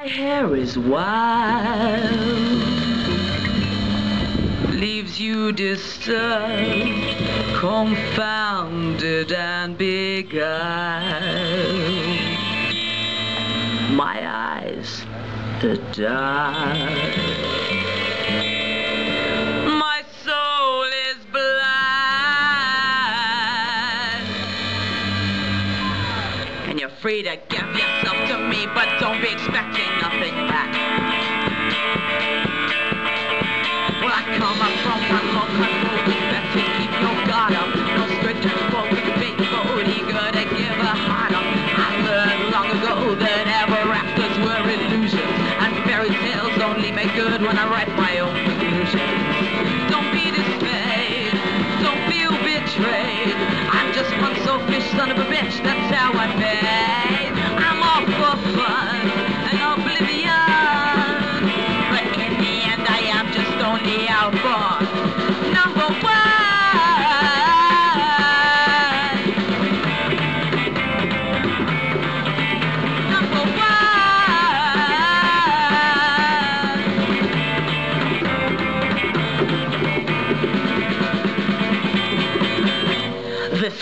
My hair is wild, leaves you disturbed, confounded and beguiled. My eyes, the dark. You're free to give yourself to me, but don't be expecting nothing back. Well, I come up from one long best to keep your guard up. No strict control, big bold, eager to give a heart up. I learned long ago that ever afters were illusions, and fairy tales only make good when I write my own conclusions.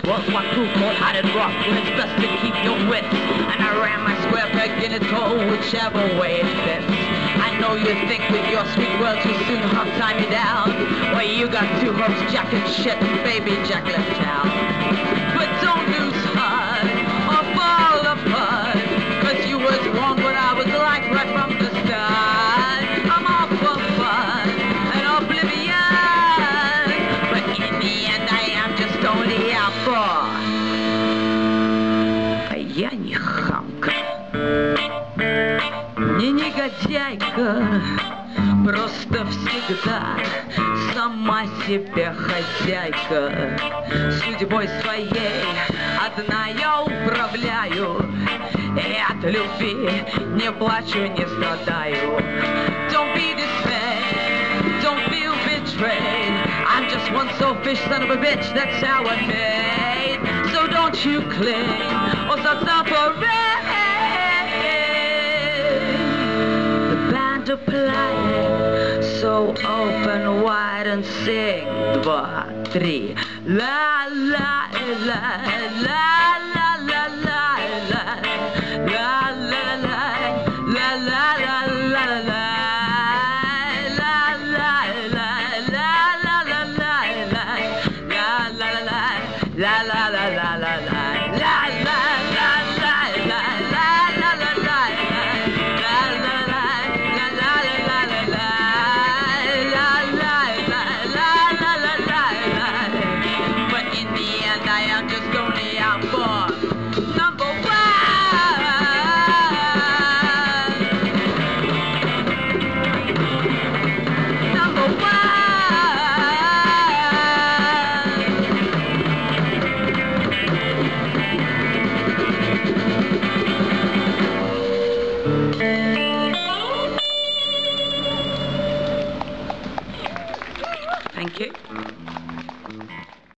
Was what crew called hot when it's best to keep your wits. And I ran my square peg in a hole, whichever way it fits. I know you think with your sweet words will soon hot tie me down. Well, you got two hopes, Jack and shit, baby Jack left town. Негодяйка, просто всегда сама себе хозяйка. Судьбой своей одна я управляю, и от любви не плачу, не страдаю. Don't be dismayed, don't feel betrayed. I'm just one selfish son of a bitch, that's how I'm made. So don't you cling or start suffering. multiply. So open wide and sing. One, three. La la la la la. Okay.